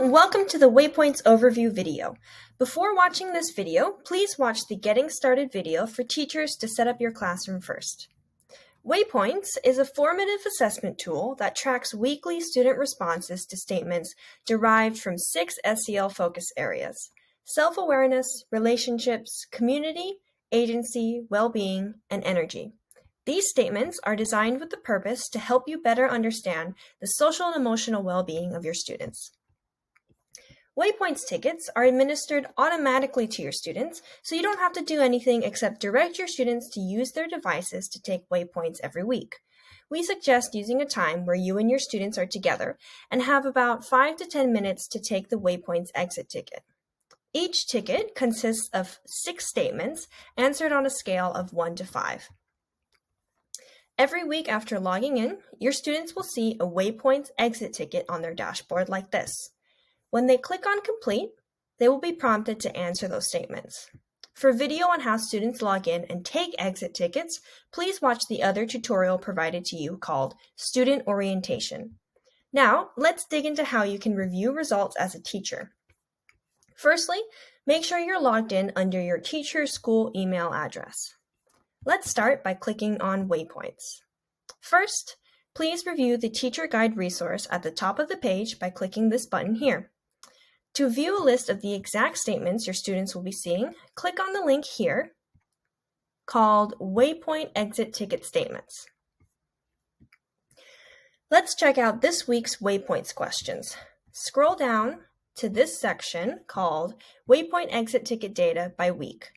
Welcome to the Waypoints overview video. Before watching this video, please watch the Getting Started video for teachers to set up your classroom first. Waypoints is a formative assessment tool that tracks weekly student responses to statements derived from six SEL focus areas self-awareness, relationships, community, agency, well-being, and energy. These statements are designed with the purpose to help you better understand the social and emotional well-being of your students. Waypoints tickets are administered automatically to your students, so you don't have to do anything except direct your students to use their devices to take waypoints every week. We suggest using a time where you and your students are together and have about 5 to 10 minutes to take the waypoints exit ticket. Each ticket consists of six statements answered on a scale of 1 to 5. Every week after logging in, your students will see a Waypoints exit ticket on their dashboard like this. When they click on Complete, they will be prompted to answer those statements. For video on how students log in and take exit tickets, please watch the other tutorial provided to you called Student Orientation. Now, let's dig into how you can review results as a teacher. Firstly, make sure you're logged in under your teacher school email address. Let's start by clicking on Waypoints. First, please review the teacher guide resource at the top of the page by clicking this button here. To view a list of the exact statements your students will be seeing, click on the link here called Waypoint Exit Ticket Statements. Let's check out this week's Waypoints questions. Scroll down to this section called Waypoint Exit Ticket Data by Week.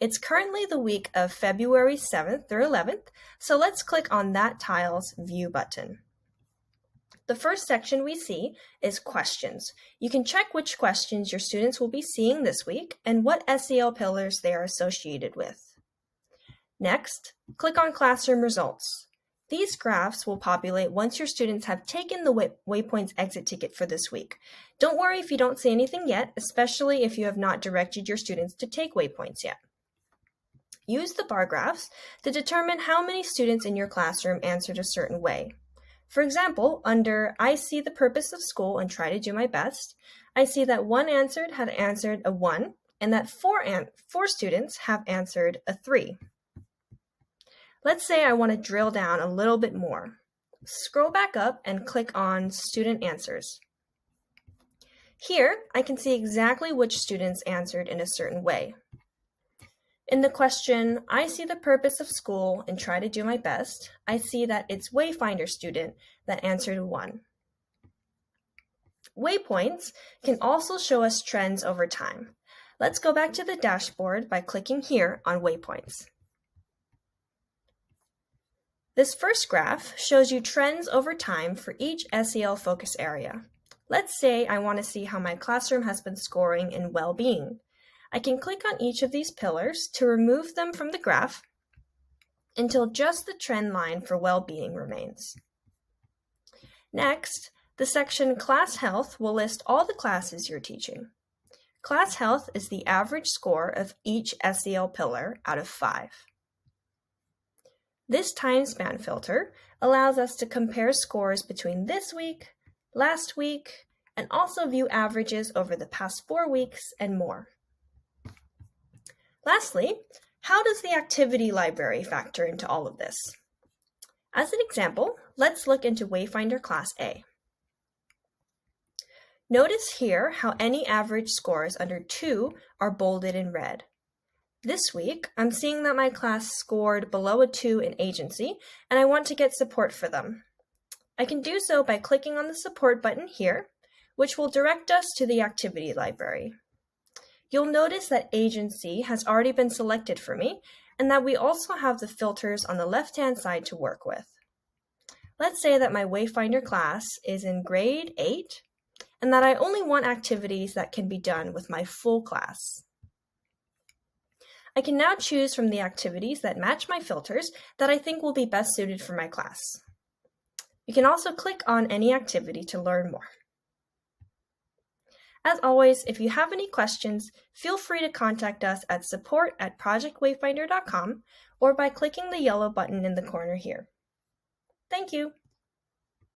It's currently the week of February 7th through 11th, so let's click on that tile's View button. The first section we see is questions. You can check which questions your students will be seeing this week and what SEL pillars they are associated with. Next, click on Classroom Results. These graphs will populate once your students have taken the Waypoints exit ticket for this week. Don't worry if you don't see anything yet, especially if you have not directed your students to take Waypoints yet. Use the bar graphs to determine how many students in your classroom answered a certain way. For example, under I see the purpose of school and try to do my best, I see that one answered had answered a 1 and that four, an- four students have answered a 3. Let's say I want to drill down a little bit more. Scroll back up and click on Student Answers. Here, I can see exactly which students answered in a certain way. In the question, I see the purpose of school and try to do my best, I see that it's Wayfinder student that answered 1. Waypoints can also show us trends over time. Let's go back to the dashboard by clicking here on Waypoints. This first graph shows you trends over time for each SEL focus area. Let's say I want to see how my classroom has been scoring in well-being. I can click on each of these pillars to remove them from the graph until just the trend line for well-being remains. Next, the section Class Health will list all the classes you're teaching. Class Health is the average score of each SEL pillar out of five. This time span filter allows us to compare scores between this week, last week, and also view averages over the past four weeks and more. Lastly, how does the activity library factor into all of this? As an example, let's look into Wayfinder Class A. Notice here how any average scores under 2 are bolded in red. This week, I'm seeing that my class scored below a 2 in agency, and I want to get support for them. I can do so by clicking on the support button here, which will direct us to the activity library. You'll notice that agency has already been selected for me and that we also have the filters on the left-hand side to work with. Let's say that my Wayfinder class is in grade 8 and that I only want activities that can be done with my full class. I can now choose from the activities that match my filters that I think will be best suited for my class. You can also click on any activity to learn more. As always, if you have any questions, feel free to contact us at support at projectwayfinder.com or by clicking the yellow button in the corner here. Thank you!